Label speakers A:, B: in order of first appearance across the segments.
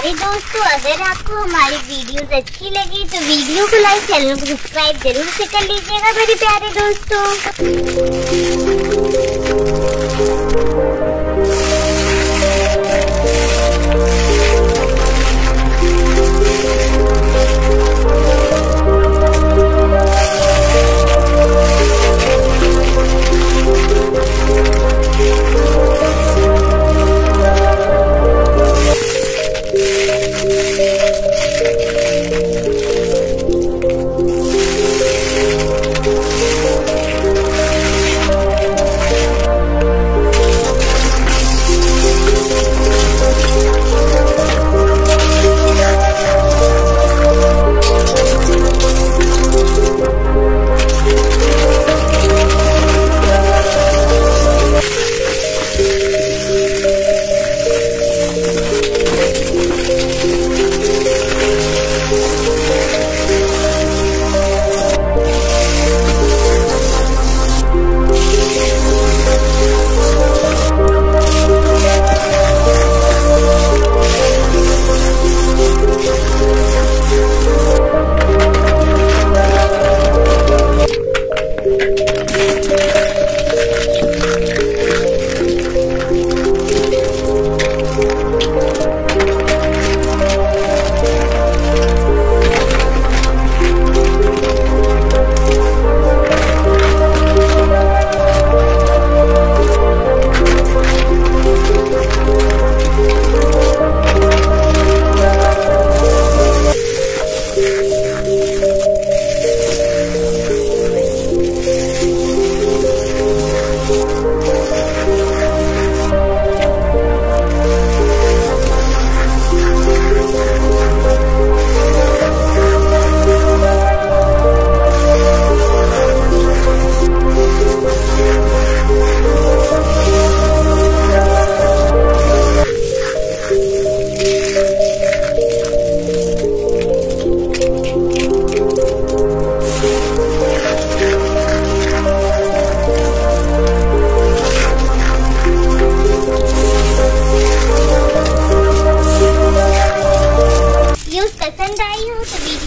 A: प्यारे दोस्तों, अगर आपको हमारी वीडियोस अच्छी लगी तो वीडियो को लाइक चैनल को सब्सक्राइब ज़रूर से कर लीजिएगा, मेरे प्यारे दोस्तों।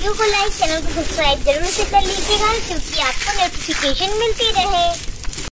A: वीडियो को लाइक चैनल को सब्सक्राइब ज़रूर से कर लीजिएगा, क्योंकि आपको नोटिफिकेशन मिलती रहे।